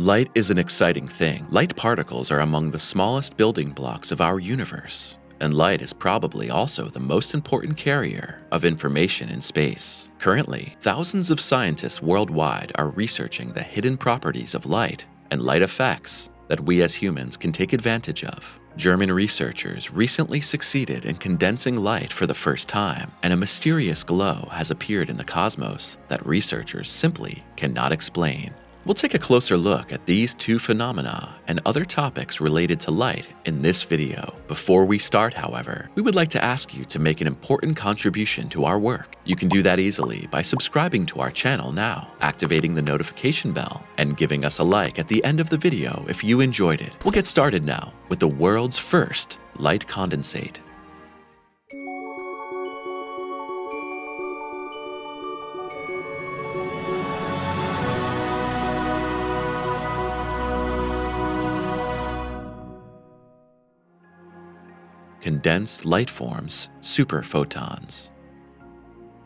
Light is an exciting thing. Light particles are among the smallest building blocks of our universe, and light is probably also the most important carrier of information in space. Currently, thousands of scientists worldwide are researching the hidden properties of light and light effects that we as humans can take advantage of. German researchers recently succeeded in condensing light for the first time, and a mysterious glow has appeared in the cosmos that researchers simply cannot explain. We'll take a closer look at these two phenomena and other topics related to light in this video. Before we start, however, we would like to ask you to make an important contribution to our work. You can do that easily by subscribing to our channel now, activating the notification bell, and giving us a like at the end of the video if you enjoyed it. We'll get started now with the world's first light condensate. Condensed light forms, superphotons.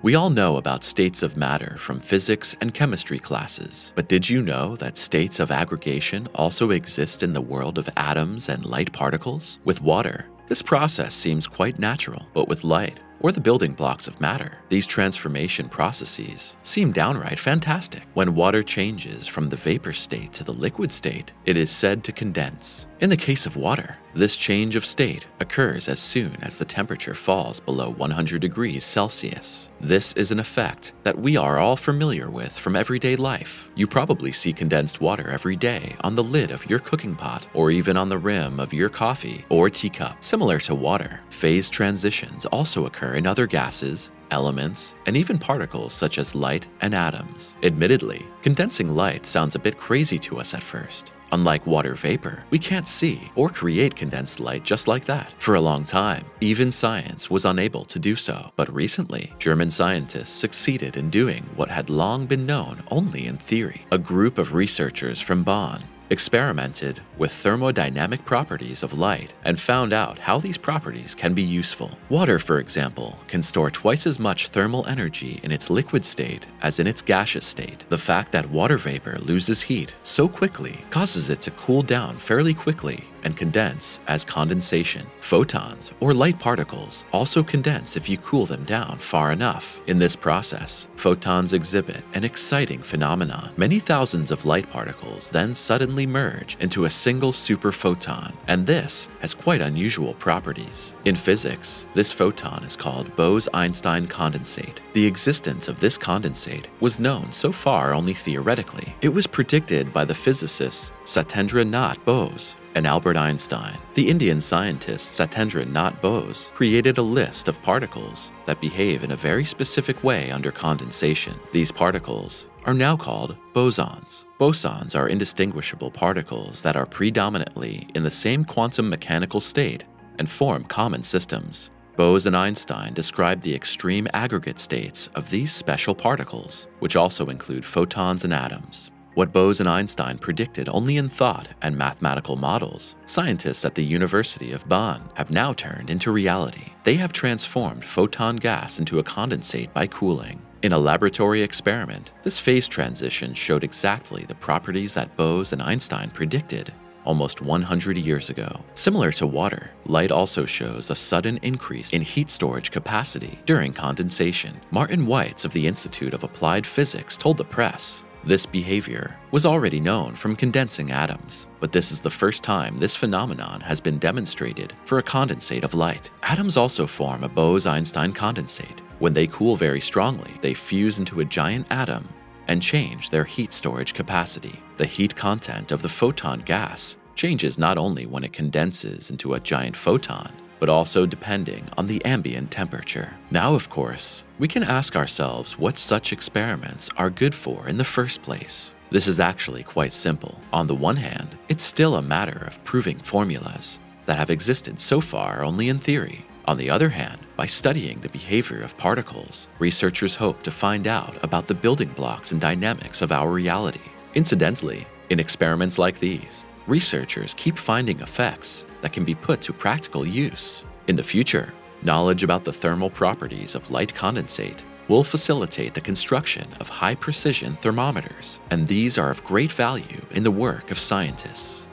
We all know about states of matter from physics and chemistry classes, but did you know that states of aggregation also exist in the world of atoms and light particles? With water, this process seems quite natural, but with light, or the building blocks of matter. These transformation processes seem downright fantastic. When water changes from the vapor state to the liquid state, it is said to condense. In the case of water, this change of state occurs as soon as the temperature falls below 100 degrees Celsius. This is an effect that we are all familiar with from everyday life. You probably see condensed water every day on the lid of your cooking pot or even on the rim of your coffee or teacup. Similar to water, phase transitions also occur in other gases, elements, and even particles such as light and atoms. Admittedly, condensing light sounds a bit crazy to us at first. Unlike water vapor, we can't see or create condensed light just like that. For a long time, even science was unable to do so. But recently, German scientists succeeded in doing what had long been known only in theory. A group of researchers from Bonn experimented with thermodynamic properties of light and found out how these properties can be useful. Water, for example, can store twice as much thermal energy in its liquid state as in its gaseous state. The fact that water vapor loses heat so quickly causes it to cool down fairly quickly and condense as condensation. Photons, or light particles, also condense if you cool them down far enough. In this process, photons exhibit an exciting phenomenon. Many thousands of light particles then suddenly merge into a single superphoton, and this has quite unusual properties. In physics, this photon is called Bose-Einstein condensate. The existence of this condensate was known so far only theoretically. It was predicted by the physicist Satyendra Nath Bose and Albert Einstein. The Indian scientist Satyendra Nath Bose created a list of particles that behave in a very specific way under condensation. These particles are now called bosons. Bosons are indistinguishable particles that are predominantly in the same quantum mechanical state and form common systems. Bose and Einstein described the extreme aggregate states of these special particles, which also include photons and atoms. What Bose and Einstein predicted only in thought and mathematical models, scientists at the University of Bonn have now turned into reality. They have transformed photon gas into a condensate by cooling. In a laboratory experiment, this phase transition showed exactly the properties that Bose and Einstein predicted almost 100 years ago. Similar to water, light also shows a sudden increase in heat storage capacity during condensation. Martin Weitz of the Institute of Applied Physics told the press, this behavior was already known from condensing atoms, but this is the first time this phenomenon has been demonstrated for a condensate of light. Atoms also form a Bose-Einstein condensate. When they cool very strongly, they fuse into a giant atom and change their heat storage capacity. The heat content of the photon gas changes not only when it condenses into a giant photon, but also depending on the ambient temperature. Now, of course, we can ask ourselves what such experiments are good for in the first place. This is actually quite simple. On the one hand, it's still a matter of proving formulas that have existed so far only in theory. On the other hand, by studying the behavior of particles, researchers hope to find out about the building blocks and dynamics of our reality. Incidentally, in experiments like these, researchers keep finding effects that can be put to practical use. In the future, knowledge about the thermal properties of light condensate will facilitate the construction of high precision thermometers, and these are of great value in the work of scientists.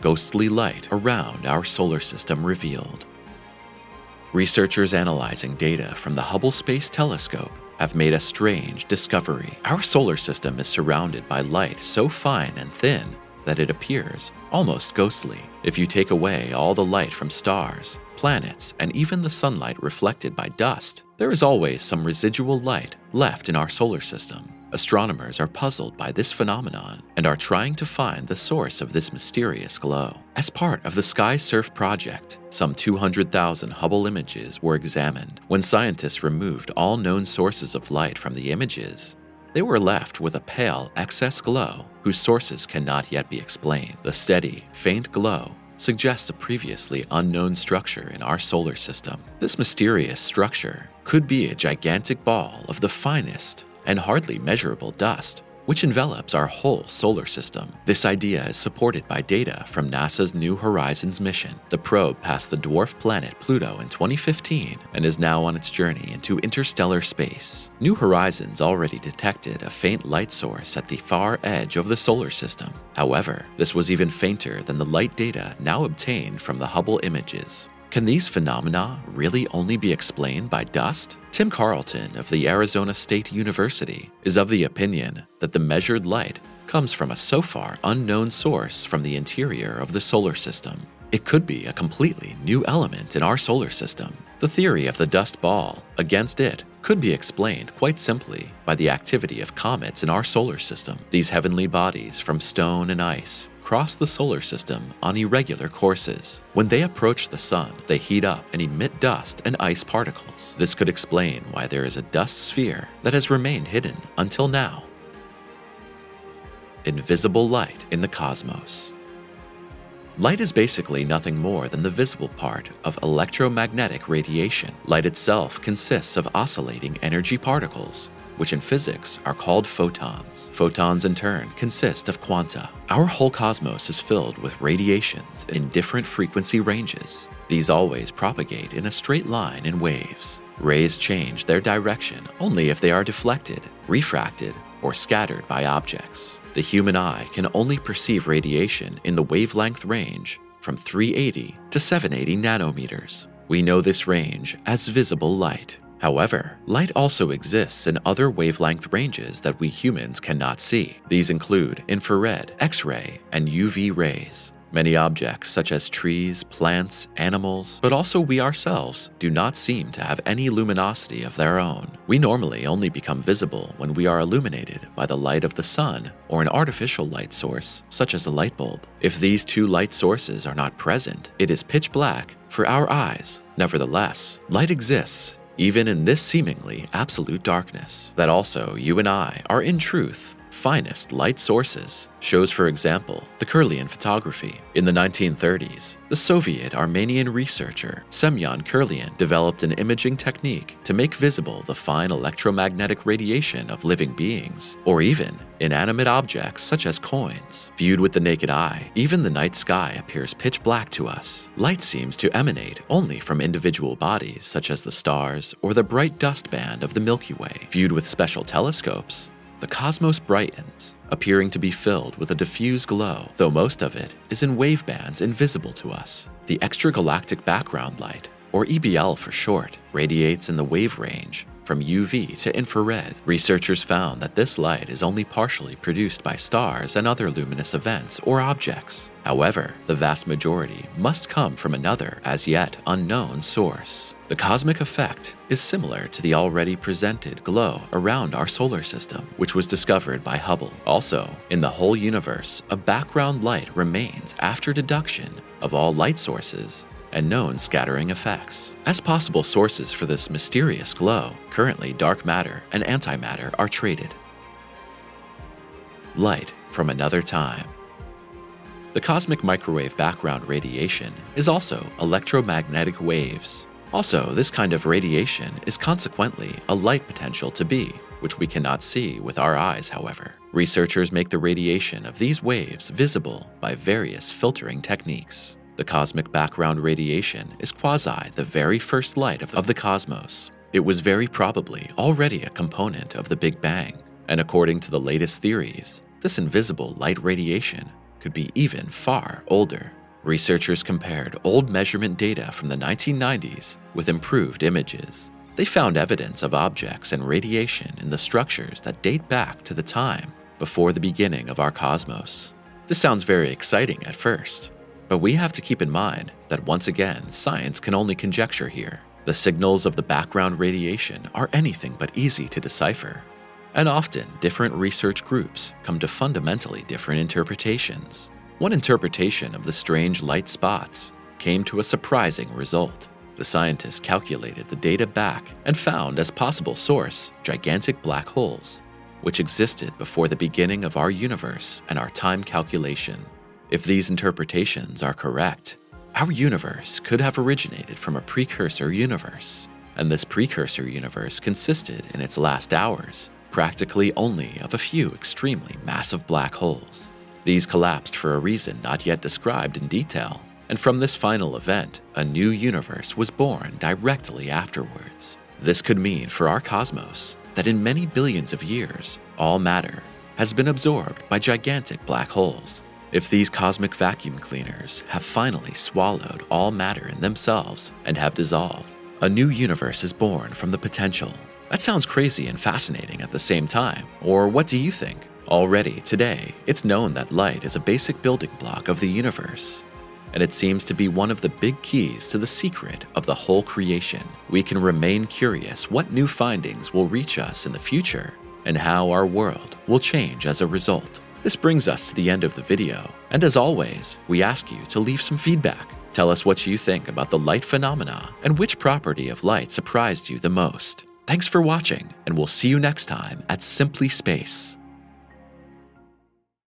Ghostly light around our solar system revealed. Researchers analyzing data from the Hubble Space Telescope have made a strange discovery. Our solar system is surrounded by light so fine and thin that it appears almost ghostly. If you take away all the light from stars, planets, and even the sunlight reflected by dust, there is always some residual light left in our solar system. Astronomers are puzzled by this phenomenon and are trying to find the source of this mysterious glow. As part of the SkySurf project, some 200,000 Hubble images were examined. When scientists removed all known sources of light from the images, they were left with a pale excess glow whose sources cannot yet be explained. The steady, faint glow suggests a previously unknown structure in our solar system. This mysterious structure could be a gigantic ball of the finest and hardly measurable dust, which envelops our whole solar system. This idea is supported by data from NASA's New Horizons mission. The probe passed the dwarf planet Pluto in 2015 and is now on its journey into interstellar space. New Horizons already detected a faint light source at the far edge of the solar system. However, this was even fainter than the light data now obtained from the Hubble images. Can these phenomena really only be explained by dust? Tim Carleton of the Arizona State University is of the opinion that the measured light comes from a so far unknown source from the interior of the solar system. It could be a completely new element in our solar system. The theory of the dust ball against it could be explained quite simply by the activity of comets in our solar system. These heavenly bodies from stone and ice cross the solar system on irregular courses. When they approach the sun, they heat up and emit dust and ice particles. This could explain why there is a dust sphere that has remained hidden until now. Invisible light in the cosmos. Light is basically nothing more than the visible part of electromagnetic radiation. Light itself consists of oscillating energy particles which in physics are called photons. Photons, in turn, consist of quanta. Our whole cosmos is filled with radiations in different frequency ranges. These always propagate in a straight line in waves. Rays change their direction only if they are deflected, refracted, or scattered by objects. The human eye can only perceive radiation in the wavelength range from 380 to 780 nanometers. We know this range as visible light. However, light also exists in other wavelength ranges that we humans cannot see. These include infrared, X-ray, and UV rays. Many objects, such as trees, plants, animals, but also we ourselves, do not seem to have any luminosity of their own. We normally only become visible when we are illuminated by the light of the sun or an artificial light source, such as a light bulb. If these two light sources are not present, it is pitch black for our eyes. Nevertheless, light exists even in this seemingly absolute darkness, that also you and I are in truth finest light sources shows, for example, the Kirlian photography. In the 1930s, the Soviet Armenian researcher Semyon Kirlian developed an imaging technique to make visible the fine electromagnetic radiation of living beings, or even inanimate objects such as coins. Viewed with the naked eye, even the night sky appears pitch black to us. Light seems to emanate only from individual bodies such as the stars or the bright dust band of the Milky Way. Viewed with special telescopes, the cosmos brightens, appearing to be filled with a diffuse glow, though most of it is in wavebands invisible to us. The extragalactic background light, or EBL for short, radiates in the wave range from UV to infrared. Researchers found that this light is only partially produced by stars and other luminous events or objects. However, the vast majority must come from another, as yet unknown source. The cosmic effect is similar to the already presented glow around our solar system, which was discovered by Hubble. Also, in the whole universe, a background light remains after deduction of all light sources and known scattering effects. As possible sources for this mysterious glow, currently dark matter and antimatter are traded. Light from another time. The cosmic microwave background radiation is also electromagnetic waves. Also, this kind of radiation is consequently a light potential to be, which we cannot see with our eyes, however. Researchers make the radiation of these waves visible by various filtering techniques. The cosmic background radiation is quasi the very first light of, the cosmos. It was very probably already a component of the Big Bang, and according to the latest theories, this invisible light radiation could be even far older. Researchers compared old measurement data from the 1990s with improved images. They found evidence of objects and radiation in the structures that date back to the time before the beginning of our cosmos. This sounds very exciting at first, but we have to keep in mind that once again, science can only conjecture here. The signals of the background radiation are anything but easy to decipher, and often different research groups come to fundamentally different interpretations. One interpretation of the strange light spots came to a surprising result. The scientists calculated the data back and found as possible source gigantic black holes, which existed before the beginning of our universe and our time calculation. If these interpretations are correct, our universe could have originated from a precursor universe, and this precursor universe consisted in its last hours practically only of a few extremely massive black holes. These collapsed for a reason not yet described in detail, and from this final event, a new universe was born directly afterwards. This could mean for our cosmos that in many billions of years, all matter has been absorbed by gigantic black holes. If these cosmic vacuum cleaners have finally swallowed all matter in themselves and have dissolved, a new universe is born from the potential. That sounds crazy and fascinating at the same time. Or what do you think? Already, today, it's known that light is a basic building block of the universe. And it seems to be one of the big keys to the secret of the whole creation. We can remain curious what new findings will reach us in the future and how our world will change as a result. This brings us to the end of the video, and as always, we ask you to leave some feedback. Tell us what you think about the light phenomena and which property of light surprised you the most. Thanks for watching, and we'll see you next time at Simply Space.